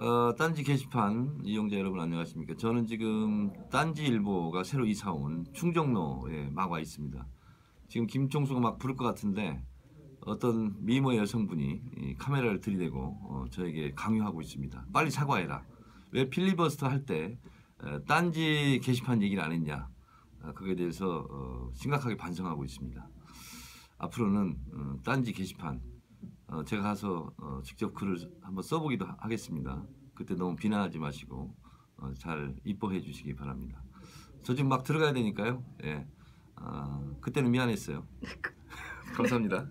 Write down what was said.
어, 딴지 게시판 이용자 여러분 안녕하십니까? 저는 지금 딴지 일보가 새로 이사 온 충정로에 막 와 있습니다. 지금 김종수가 막 부를 것 같은데 어떤 미모 여성분이 이 카메라를 들이대고 어, 저에게 강요하고 있습니다. 빨리 사과해라. 왜 필리버스터 할 때 딴지 게시판 얘기를 안 했냐? 아, 그거에 대해서 어, 심각하게 반성하고 있습니다. 앞으로는 어, 딴지 게시판 어, 제가 가서 어, 직접 글을 한번 써보기도 하- 하겠습니다. 그때 너무 비난하지 마시고 어, 잘 이뻐해 주시기 바랍니다. 저 지금 막 들어가야 되니까요. 예. 아, 그때는 미안했어요. 감사합니다.